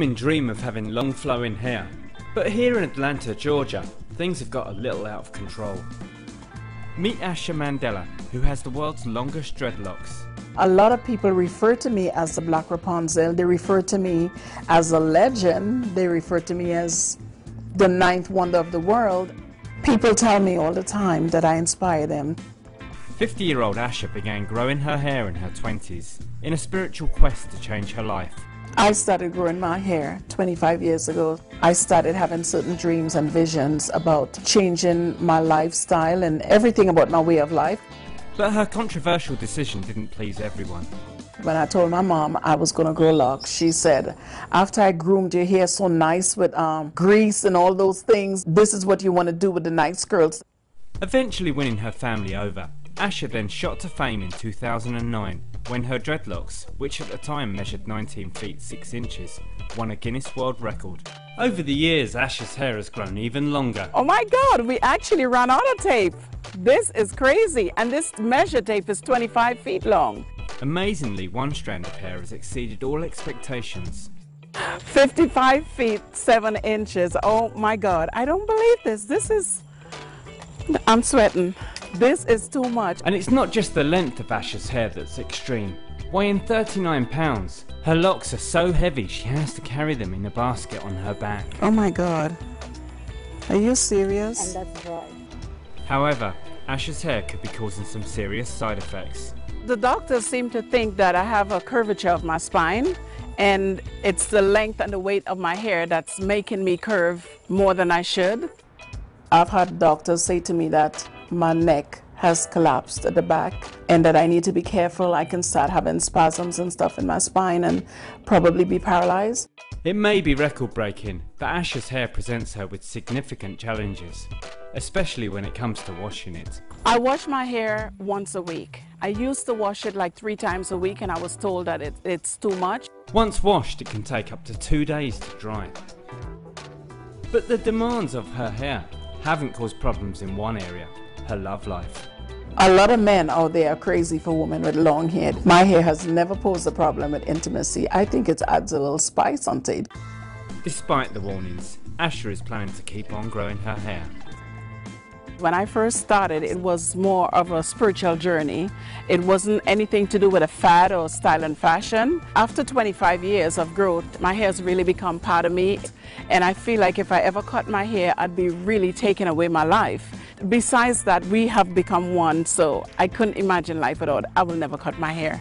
Women dream of having long flowing hair, but here in Atlanta, Georgia, things have got a little out of control. Meet Asha Mandela, who has the world's longest dreadlocks. A lot of people refer to me as the Black Rapunzel. They refer to me as a legend. They refer to me as the ninth wonder of the world. People tell me all the time that I inspire them. 50 year old Asha began growing her hair in her 20s in a spiritual quest to change her life. I started growing my hair 25 years ago. I started having certain dreams and visions about changing my lifestyle and everything about my way of life. But her controversial decision didn't please everyone. When I told my mom I was going to grow locks, she said, after I groomed your hair so nice with um, grease and all those things, this is what you want to do with the nice curls. Eventually winning her family over, Asha then shot to fame in 2009 when her dreadlocks, which at the time measured 19 feet 6 inches, won a Guinness World Record. Over the years, Asha's hair has grown even longer. Oh my God, we actually ran out of tape. This is crazy, and this measure tape is 25 feet long. Amazingly, one strand of hair has exceeded all expectations. 55 feet 7 inches. Oh my God, I don't believe this. This is. I'm sweating. This is too much. And it's not just the length of Asha's hair that's extreme. Weighing 39 pounds, her locks are so heavy she has to carry them in a basket on her back. Oh my God. Are you serious? And that's right. However, Asha's hair could be causing some serious side effects. The doctors seem to think that I have a curvature of my spine and it's the length and the weight of my hair that's making me curve more than I should. I've had doctors say to me that my neck has collapsed at the back and that I need to be careful. I can start having spasms and stuff in my spine and probably be paralyzed. It may be record breaking, but Asha's hair presents her with significant challenges, especially when it comes to washing it. I wash my hair once a week. I used to wash it like three times a week and I was told that it, it's too much. Once washed, it can take up to two days to dry. But the demands of her hair haven't caused problems in one area, her love life. A lot of men out there are crazy for women with long hair. My hair has never posed a problem with intimacy. I think it adds a little spice onto it. Despite the warnings, Asha is planning to keep on growing her hair. When I first started, it was more of a spiritual journey. It wasn't anything to do with a fad or style and fashion. After 25 years of growth, my hair has really become part of me. And I feel like if I ever cut my hair, I'd be really taking away my life. Besides that, we have become one, so I couldn't imagine life without. I will never cut my hair.